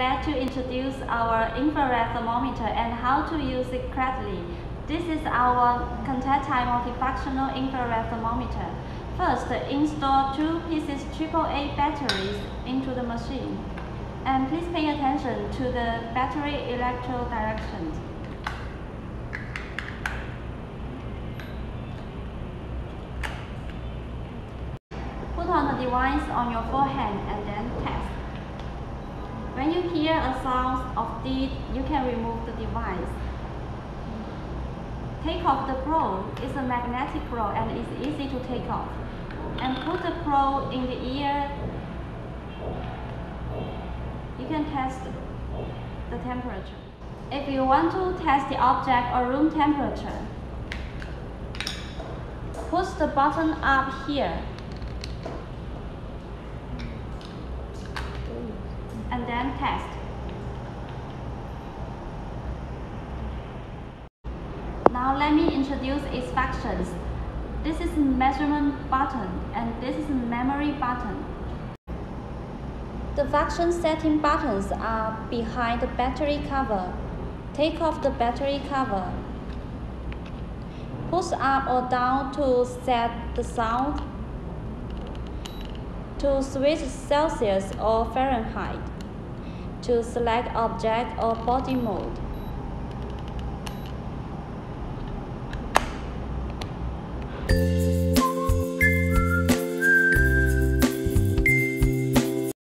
glad to introduce our infrared thermometer and how to use it correctly. This is our contact type multifunctional infrared thermometer. First, install two pieces AAA batteries into the machine. And please pay attention to the battery electrode directions. Put on the device on your forehand and then test. When you hear a sound of deed, you can remove the device. Take off the probe. It's a magnetic probe and it's easy to take off. And put the probe in the ear. You can test the temperature. If you want to test the object or room temperature, push the button up here test. Now let me introduce its functions. This is measurement button and this is memory button. The function setting buttons are behind the battery cover. Take off the battery cover. Push up or down to set the sound. To switch Celsius or Fahrenheit to select object or body mode.